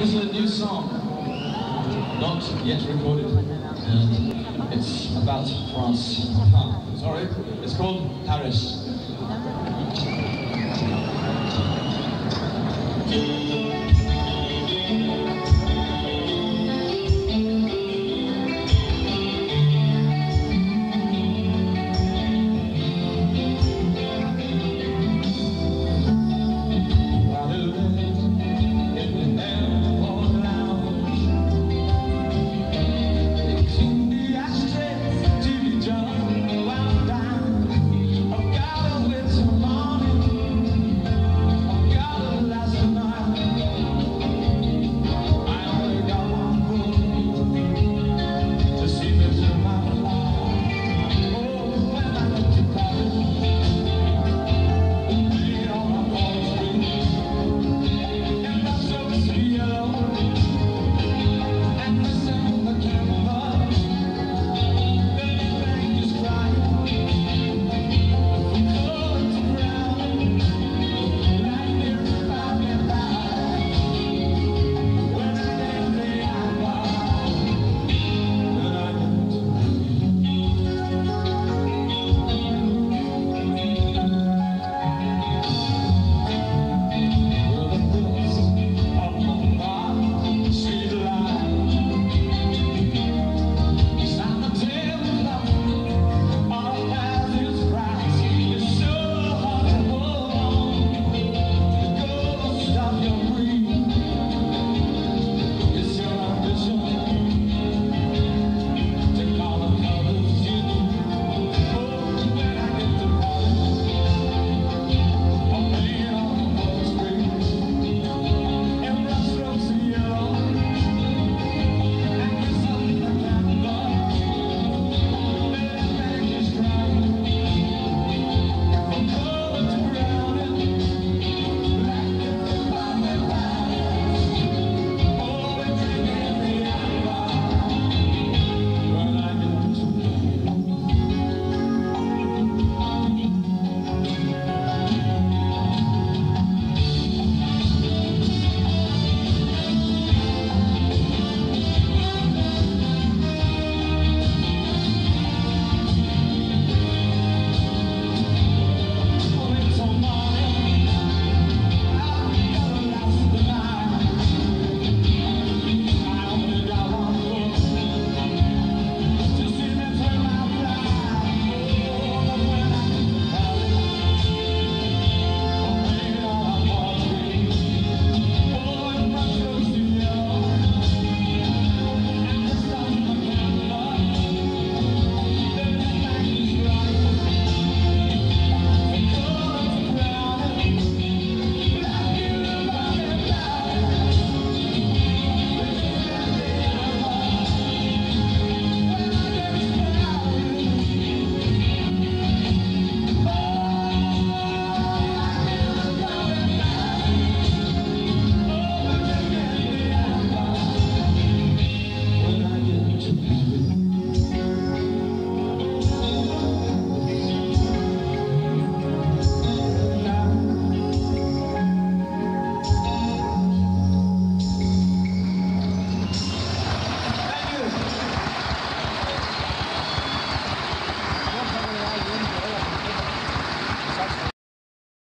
This is a new song, not yet recorded, and it's about France. Ah, sorry, it's called Paris.